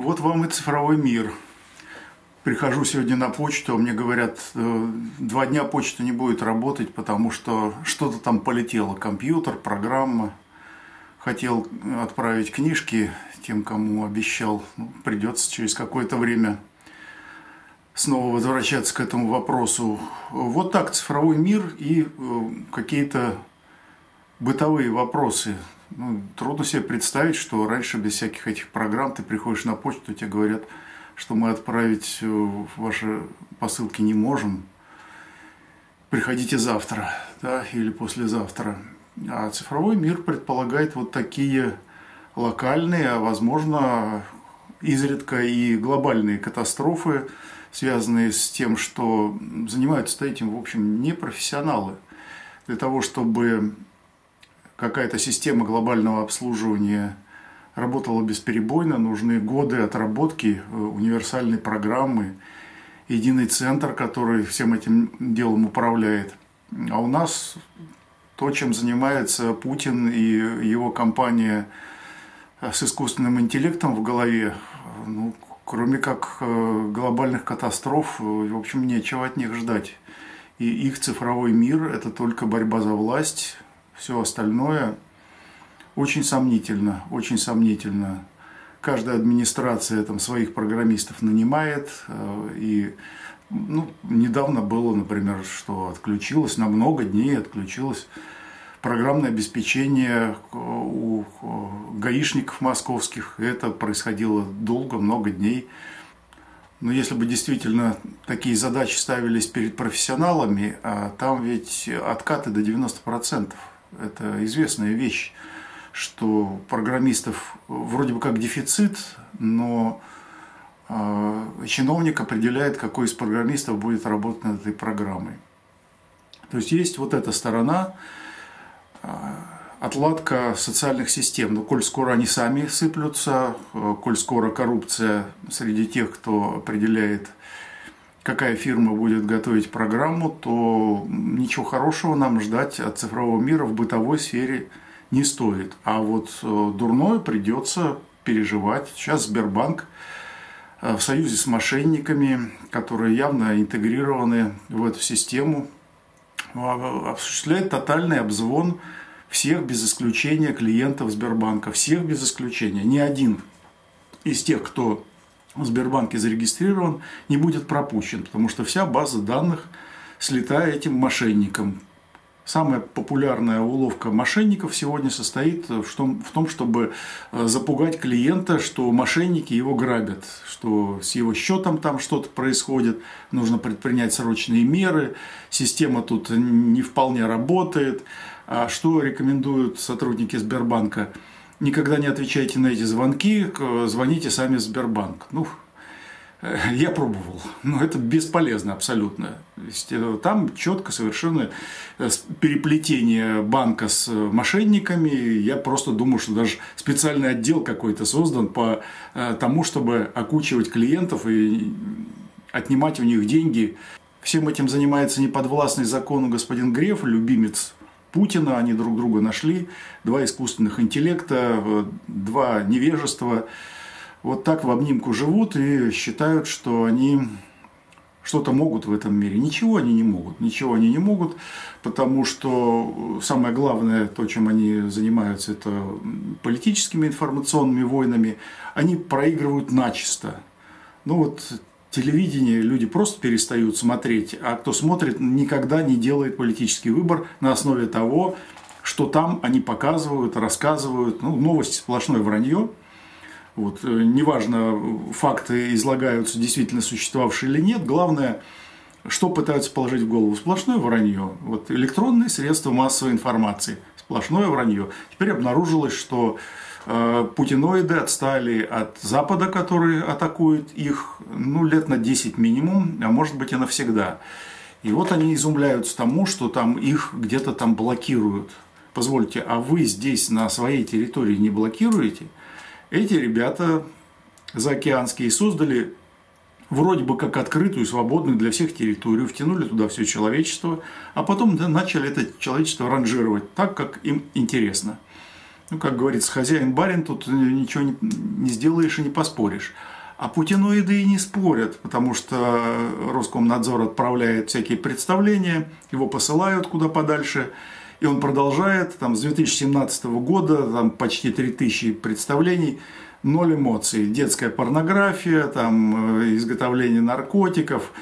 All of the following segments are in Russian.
Вот вам и цифровой мир. Прихожу сегодня на почту, а мне говорят, э, два дня почта не будет работать, потому что что-то там полетело. Компьютер, программа. Хотел отправить книжки тем, кому обещал. Ну, придется через какое-то время снова возвращаться к этому вопросу. Вот так цифровой мир и э, какие-то бытовые вопросы ну, трудно себе представить, что раньше без всяких этих программ ты приходишь на почту, тебе говорят, что мы отправить э, ваши посылки не можем. Приходите завтра, да, или послезавтра. А цифровой мир предполагает вот такие локальные, а возможно, изредка и глобальные катастрофы, связанные с тем, что занимаются этим, в общем, не профессионалы. Для того, чтобы какая-то система глобального обслуживания работала бесперебойно, нужны годы отработки э, универсальной программы, единый центр, который всем этим делом управляет. А у нас то, чем занимается Путин и его компания э, с искусственным интеллектом в голове, ну, кроме как э, глобальных катастроф, в общем, нечего от них ждать. И их цифровой мир – это только борьба за власть, все остальное очень сомнительно, очень сомнительно. Каждая администрация там своих программистов нанимает, э, и ну, недавно было, например, что отключилось, на много дней отключилось программное обеспечение у гаишников московских. Это происходило долго, много дней. Но если бы действительно такие задачи ставились перед профессионалами, а там ведь откаты до 90%. Это известная вещь, что программистов вроде бы как дефицит, но э, чиновник определяет, какой из программистов будет работать над этой программой. То есть есть вот эта сторона, э, отладка социальных систем. Но коль скоро они сами сыплются, э, коль скоро коррупция среди тех, кто определяет какая фирма будет готовить программу, то ничего хорошего нам ждать от цифрового мира в бытовой сфере не стоит. А вот э, дурное придется переживать. Сейчас Сбербанк э, в союзе с мошенниками, которые явно интегрированы в эту систему, осуществляет тотальный обзвон всех без исключения клиентов Сбербанка, всех без исключения. Ни один из тех, кто в Сбербанке зарегистрирован, не будет пропущен, потому что вся база данных слетает этим мошенникам. Самая популярная уловка мошенников сегодня состоит в том, в том, чтобы э, запугать клиента, что мошенники его грабят, что с его счетом там что-то происходит, нужно предпринять срочные меры, система тут не вполне работает. А что рекомендуют сотрудники Сбербанка? Никогда не отвечайте на эти звонки, звоните сами в Сбербанк. Ну, э, я пробовал, но это бесполезно абсолютно. Э, там четко совершенно э, переплетение банка с мошенниками. Я просто думаю, что даже специальный отдел какой-то создан по тому, чтобы окучивать клиентов и отнимать у них деньги. Всем этим занимается неподвластный закону господин Греф, любимец Путина, они друг друга нашли, два искусственных интеллекта, два невежества, вот так в обнимку живут и считают, что они что-то могут в этом мире. Ничего они не могут, ничего они не могут, потому что самое главное, то, чем они занимаются, это политическими информационными войнами, они проигрывают начисто. Ну вот телевидение люди просто перестают смотреть, а кто смотрит, никогда не делает политический выбор на основе того, что там они показывают, рассказывают. Ну, новости сплошное вранье. Вот, э, неважно, факты излагаются действительно существовавшие или нет, главное, что пытаются положить в голову. Сплошное вранье. Вот, электронные средства массовой информации. Сплошное вранье. Теперь обнаружилось, что путиноиды отстали от Запада, который атакует их ну, лет на 10 минимум, а может быть и навсегда. И вот они изумляются тому, что там их где-то там блокируют. Позвольте, а вы здесь на своей территории не блокируете? Эти ребята заокеанские создали вроде бы как открытую, свободную для всех территорию, втянули туда все человечество, а потом начали это человечество ранжировать так, как им интересно – Ну, как говорится, хозяин-барин, тут ничего не, не сделаешь и не поспоришь. А путиноиды и не спорят, потому что Роскомнадзор отправляет всякие представления, его посылают куда подальше, и он продолжает, там, с 2017 года, там, почти 3000 представлений, ноль эмоций. Детская порнография, там, э, изготовление наркотиков,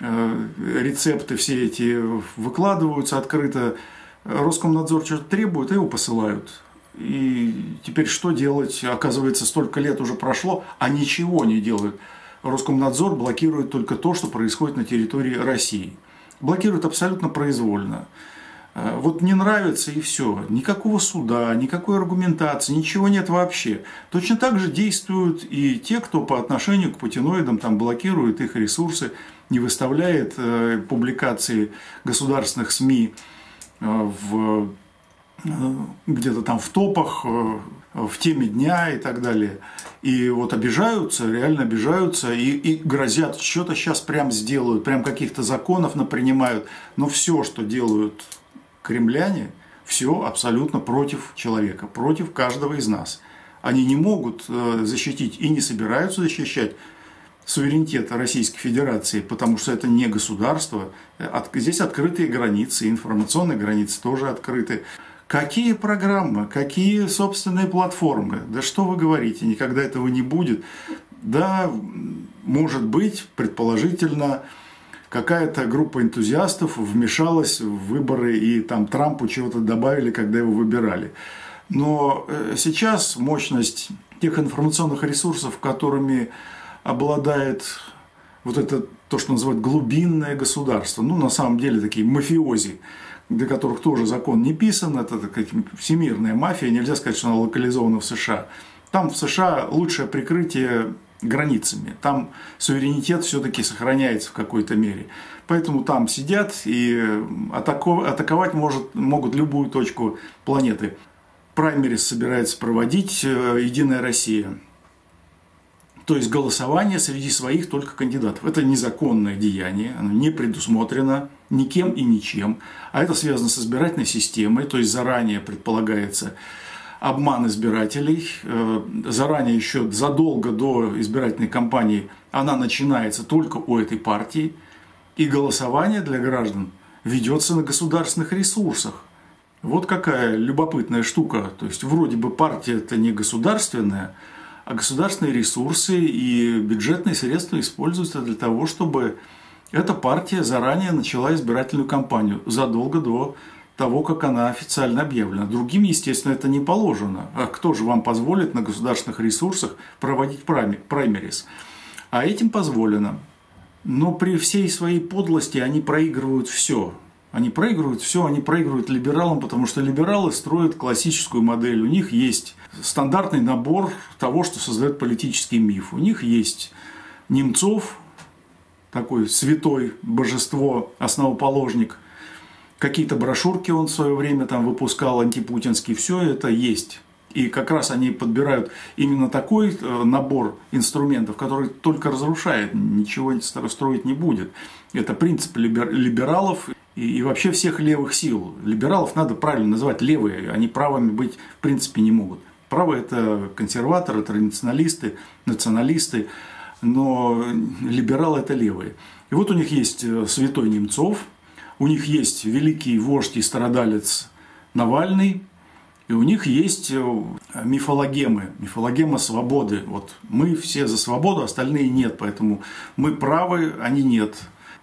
э, рецепты все эти выкладываются открыто. Роскомнадзор что-то требует, и его посылают. И теперь что делать? Оказывается, столько лет уже прошло, а ничего не делают. Роскомнадзор блокирует только то, что происходит на территории России. Блокирует абсолютно произвольно. Э, вот не нравится и все. Никакого суда, никакой аргументации, ничего нет вообще. Точно так же действуют и те, кто по отношению к путиноидам там блокирует их ресурсы, не выставляет э, публикации государственных СМИ э, в где-то там в топах, э, в теме дня и так далее. И вот обижаются, реально обижаются и, и грозят, что-то сейчас прям сделают, прям каких-то законов напринимают. Но все, что делают кремляне, все абсолютно против человека, против каждого из нас. Они не могут э, защитить и не собираются защищать суверенитет Российской Федерации, потому что это не государство. Здесь открытые границы, информационные границы тоже открыты. Какие программы, какие собственные платформы? Да что вы говорите, никогда этого не будет. Да, может быть, предположительно, какая-то группа энтузиастов вмешалась в выборы и там Трампу чего-то добавили, когда его выбирали. Но э, сейчас мощность тех информационных ресурсов, которыми обладает вот это то, что называют глубинное государство, ну, на самом деле такие мафиози, для которых тоже закон не писан, это такая всемирная мафия, нельзя сказать, что она локализована в США. Там в США лучшее прикрытие границами. Там суверенитет все-таки сохраняется в какой-то мере. Поэтому там сидят и атаковать может, могут любую точку планеты. Праймерис собирается проводить э, Единая Россия. То есть голосование среди своих только кандидатов. Это незаконное деяние, оно не предусмотрено никем и ничем. А это связано с избирательной системой, то есть заранее предполагается обман избирателей. Э, заранее еще задолго до избирательной кампании она начинается только у этой партии. И голосование для граждан ведется на государственных ресурсах. Вот какая любопытная штука. То есть вроде бы партия это не государственная, а государственные ресурсы и бюджетные средства используются для того, чтобы эта партия заранее начала избирательную кампанию задолго до того, как она официально объявлена. Другим, естественно, это не положено. А кто же вам позволит на государственных ресурсах проводить праймерис? А этим позволено. Но при всей своей подлости они проигрывают все. Они проигрывают все, они проигрывают либералам, потому что либералы строят классическую модель. У них есть стандартный набор того, что создает политический миф. У них есть Немцов, такой святой божество, основоположник. Какие-то брошюрки он в свое время там выпускал, антипутинский. Все это есть. И как раз они подбирают именно такой э, набор инструментов, который только разрушает, ничего строить не будет. Это принцип либералов и, и вообще всех левых сил. Либералов надо правильно называть левые, они правыми быть в принципе не могут. Правые – это консерваторы, традиционалисты, националисты, но либералы – это левые. И вот у них есть э, святой Немцов, у них есть великий вождь и страдалец Навальный, и у них есть э, мифологемы, мифологема свободы. Вот мы все за свободу, остальные нет, поэтому мы правы, они нет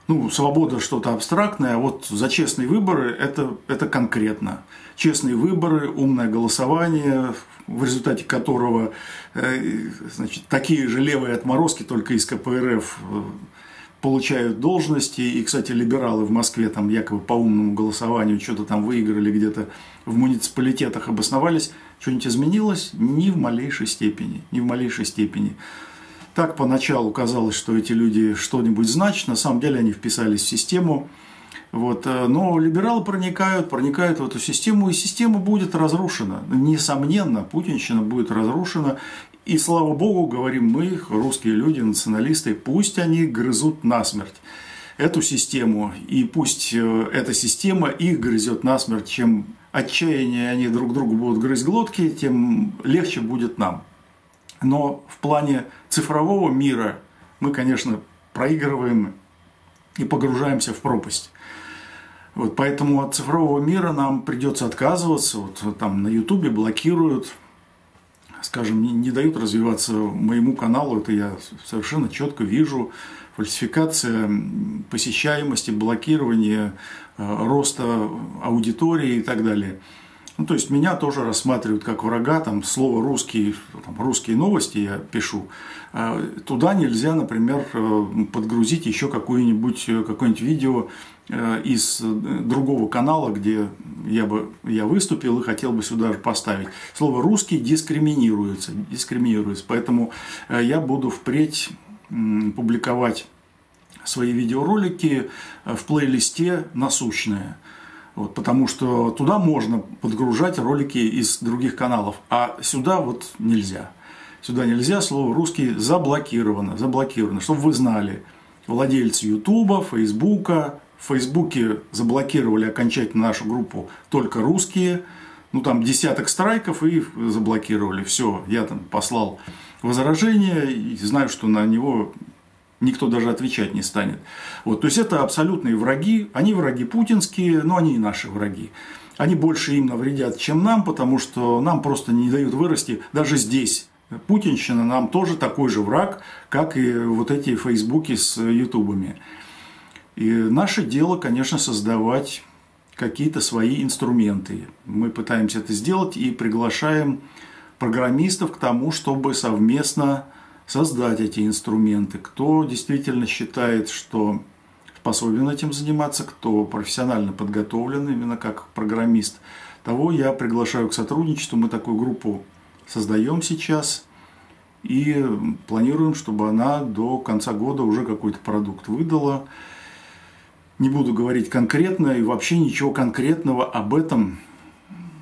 ну, свобода что-то абстрактное, а вот за честные выборы это, это конкретно. Честные выборы, умное голосование, в результате которого э, значит, такие же левые отморозки, только из КПРФ, э, получают должности. И, кстати, либералы в Москве там якобы по умному голосованию что-то там выиграли где-то в муниципалитетах, обосновались. Что-нибудь изменилось? Ни в малейшей степени. Ни в малейшей степени. Так поначалу казалось, что эти люди что-нибудь значат, на самом деле они вписались в систему. Вот. Э, но либералы проникают, проникают в эту систему, и система будет разрушена. Несомненно, путинщина будет разрушена. И слава богу, говорим мы, русские люди, националисты, пусть они грызут насмерть эту систему, и пусть э, эта система их грызет насмерть, чем отчаяннее они друг другу будут грызть глотки, тем легче будет нам. Но в плане цифрового мира мы, конечно, проигрываем и погружаемся в пропасть. Вот, поэтому от цифрового мира нам придется отказываться. Вот там на Ютубе блокируют, скажем, не, не дают развиваться моему каналу. Это я совершенно четко вижу. Фальсификация посещаемости, блокирование, э, роста аудитории и так далее. Ну, то есть меня тоже рассматривают как врага, там слово русские, там, русские новости я пишу. А туда нельзя, например, э, подгрузить еще какое-нибудь э, какое видео э, из другого канала, где я бы я выступил и хотел бы сюда же поставить. Слово русский дискриминируется, дискриминируется. Поэтому я буду впредь публиковать свои видеоролики в плейлисте насущные. Вот, потому что туда можно подгружать ролики из других каналов, а сюда вот нельзя. Сюда нельзя, слово русский заблокировано, заблокировано, чтобы вы знали. Владельцы Ютуба, Фейсбука, в Фейсбуке заблокировали окончательно нашу группу только русские, ну там десяток страйков и заблокировали. Все, я там послал возражение и знаю, что на него никто даже отвечать не станет. Вот, то есть это абсолютные враги, они враги путинские, но они и наши враги. Они больше им навредят, чем нам, потому что нам просто не дают вырасти даже здесь. Путинщина нам тоже такой же враг, как и вот эти фейсбуки с ютубами. И наше дело, конечно, создавать какие-то свои инструменты. Мы пытаемся это сделать и приглашаем программистов к тому, чтобы совместно создать эти инструменты. Кто действительно считает, что способен этим заниматься, кто профессионально подготовлен именно как программист, того я приглашаю к сотрудничеству. Мы такую группу создаем сейчас и планируем, чтобы она до конца года уже какой-то продукт выдала. Не буду говорить конкретно и вообще ничего конкретного об этом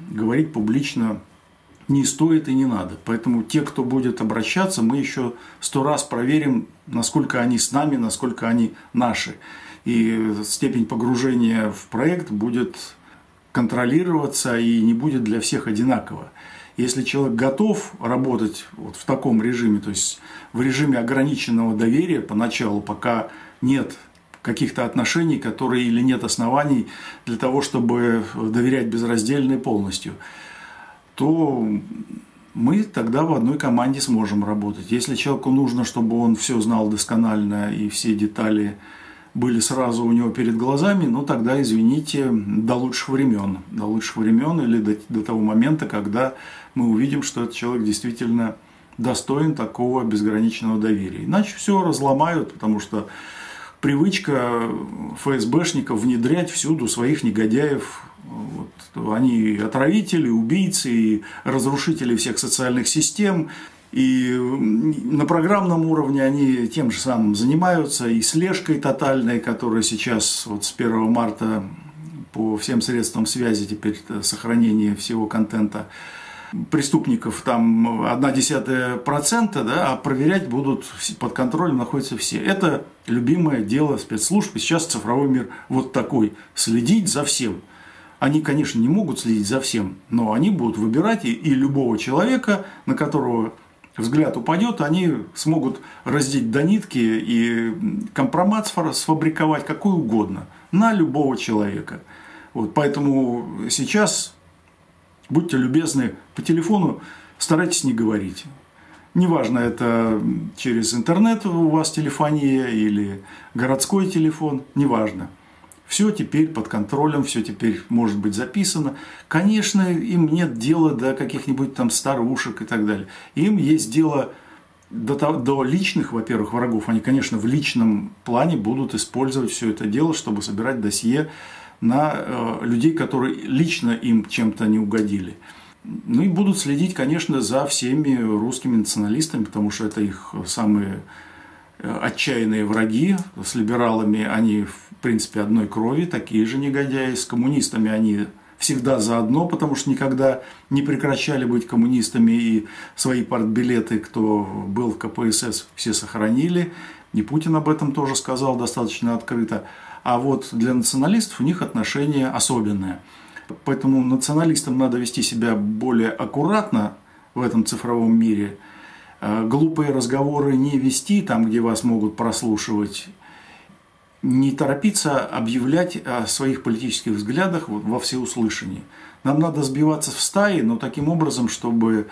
говорить публично не стоит и не надо. Поэтому те, кто будет обращаться, мы еще сто раз проверим, насколько они с нами, насколько они наши. И степень погружения в проект будет контролироваться и не будет для всех одинаково. Если человек готов работать вот в таком режиме, то есть в режиме ограниченного доверия поначалу, пока нет каких-то отношений, которые или нет оснований для того, чтобы доверять безраздельно и полностью – то мы тогда в одной команде сможем работать. Если человеку нужно, чтобы он все знал досконально и все детали были сразу у него перед глазами, ну тогда, извините, до лучших времен. До лучших времен или до, до того момента, когда мы увидим, что этот человек действительно достоин такого безграничного доверия. Иначе все разломают, потому что привычка ФСБшников внедрять всюду своих негодяев. Вот, они отравители, убийцы и разрушители всех социальных систем. И на программном уровне они тем же самым занимаются, и слежкой тотальной, которая сейчас вот с 1 марта по всем средствам связи теперь сохранение всего контента преступников там одна десятая процента, да, а проверять будут под контролем находятся все. Это любимое дело спецслужб, и сейчас цифровой мир вот такой, следить за всем – они, конечно, не могут следить за всем, но они будут выбирать и, и любого человека, на которого взгляд упадет, они смогут раздеть до нитки и компромат сфабриковать какой угодно на любого человека. Вот, поэтому сейчас будьте любезны по телефону, старайтесь не говорить. Неважно, это через интернет у вас телефония или городской телефон, неважно. Все теперь под контролем, все теперь может быть записано. Конечно, им нет дела до каких-нибудь там старушек и так далее. Им есть дело до, до личных, во-первых, врагов. Они, конечно, в личном плане будут использовать все это дело, чтобы собирать досье на э, людей, которые лично им чем-то не угодили. Ну и будут следить, конечно, за всеми русскими националистами, потому что это их самые э, отчаянные враги. С либералами они принципе, одной крови, такие же негодяи. С коммунистами они всегда заодно, потому что никогда не прекращали быть коммунистами и свои партбилеты, кто был в КПСС, все сохранили. И Путин об этом тоже сказал достаточно открыто. А вот для националистов у них отношение особенное. Поэтому националистам надо вести себя более аккуратно в этом цифровом мире. Э, глупые разговоры не вести там, где вас могут прослушивать. Не торопиться объявлять о своих политических взглядах во всеуслышании. Нам надо сбиваться в стаи, но таким образом, чтобы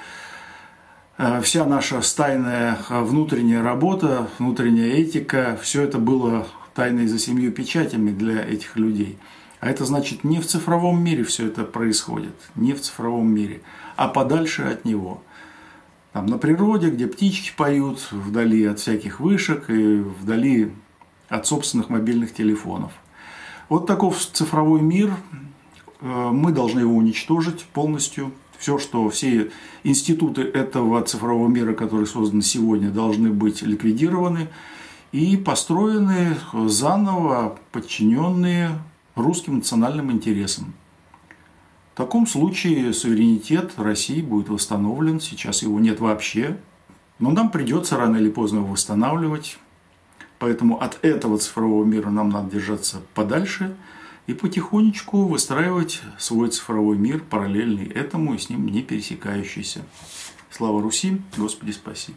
вся наша стайная э, внутренняя работа, внутренняя этика, все это было тайной за семью печатями для этих людей. А это значит, не в цифровом мире все это происходит, не в цифровом мире, а подальше от него. Там на природе, где птички поют, вдали от всяких вышек и вдали от собственных мобильных телефонов. Вот таков цифровой мир. Э, мы должны его уничтожить полностью. Все, что все институты этого цифрового мира, которые созданы сегодня, должны быть ликвидированы и построены заново, подчиненные русским национальным интересам. В таком случае суверенитет России будет восстановлен, сейчас его нет вообще, но нам придется рано или поздно его восстанавливать, поэтому от этого цифрового мира нам надо держаться подальше и потихонечку выстраивать свой цифровой мир, параллельный этому и с ним не пересекающийся. Слава Руси, Господи спаси!